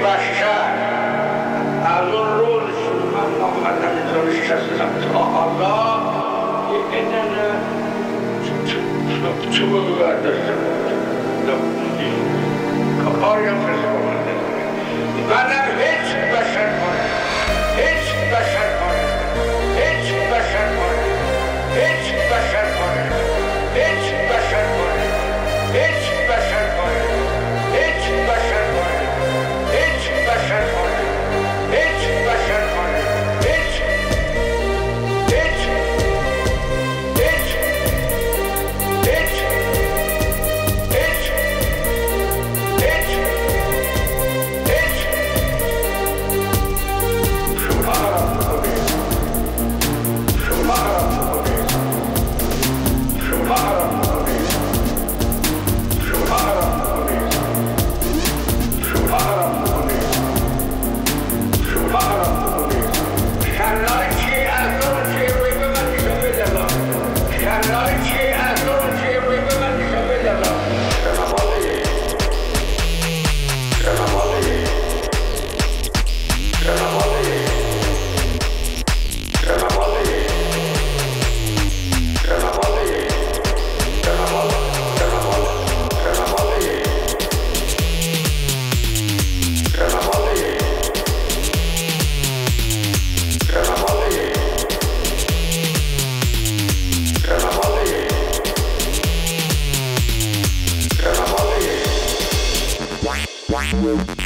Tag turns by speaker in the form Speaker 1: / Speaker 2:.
Speaker 1: بشر از اون روز من آمدم دور شستم تا حالا اینن تو برداشتم کاری هم Wow.